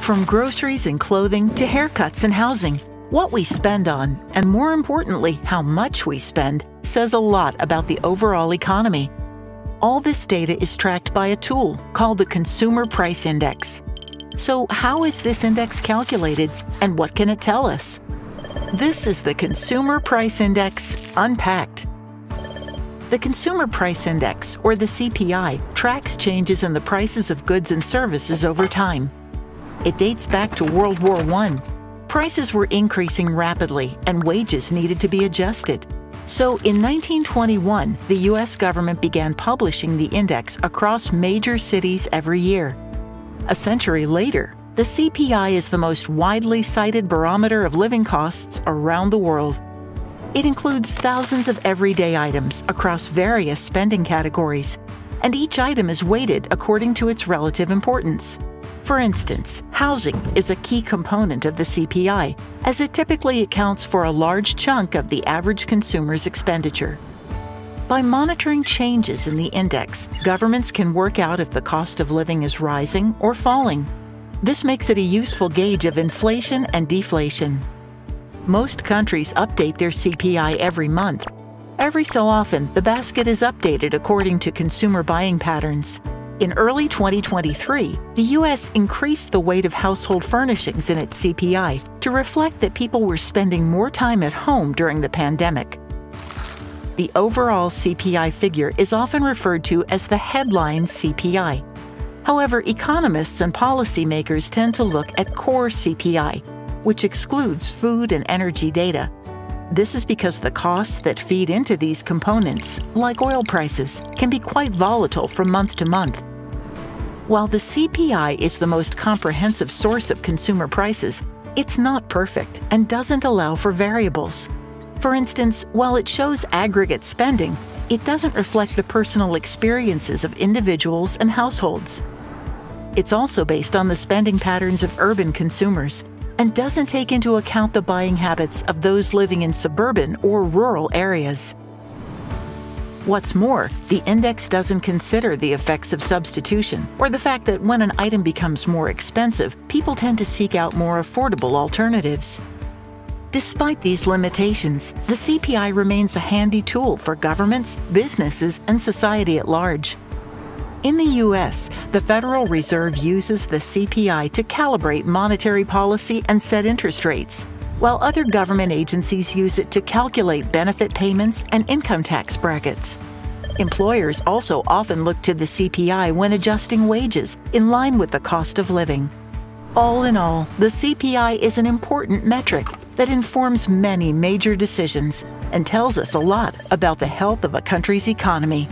From groceries and clothing to haircuts and housing, what we spend on, and more importantly, how much we spend, says a lot about the overall economy. All this data is tracked by a tool called the Consumer Price Index. So, how is this index calculated and what can it tell us? This is the Consumer Price Index Unpacked. The Consumer Price Index, or the CPI, tracks changes in the prices of goods and services over time. It dates back to World War I. Prices were increasing rapidly and wages needed to be adjusted. So in 1921, the U.S. government began publishing the index across major cities every year. A century later, the CPI is the most widely cited barometer of living costs around the world. It includes thousands of everyday items across various spending categories, and each item is weighted according to its relative importance. For instance, housing is a key component of the CPI, as it typically accounts for a large chunk of the average consumer's expenditure. By monitoring changes in the index, governments can work out if the cost of living is rising or falling. This makes it a useful gauge of inflation and deflation. Most countries update their CPI every month. Every so often, the basket is updated according to consumer buying patterns. In early 2023, the U.S. increased the weight of household furnishings in its CPI to reflect that people were spending more time at home during the pandemic. The overall CPI figure is often referred to as the headline CPI. However, economists and policymakers tend to look at core CPI, which excludes food and energy data. This is because the costs that feed into these components, like oil prices, can be quite volatile from month to month. While the CPI is the most comprehensive source of consumer prices, it's not perfect and doesn't allow for variables. For instance, while it shows aggregate spending, it doesn't reflect the personal experiences of individuals and households. It's also based on the spending patterns of urban consumers, and doesn't take into account the buying habits of those living in suburban or rural areas. What's more, the index doesn't consider the effects of substitution or the fact that when an item becomes more expensive, people tend to seek out more affordable alternatives. Despite these limitations, the CPI remains a handy tool for governments, businesses, and society at large. In the U.S., the Federal Reserve uses the CPI to calibrate monetary policy and set interest rates, while other government agencies use it to calculate benefit payments and income tax brackets. Employers also often look to the CPI when adjusting wages in line with the cost of living. All in all, the CPI is an important metric that informs many major decisions and tells us a lot about the health of a country's economy.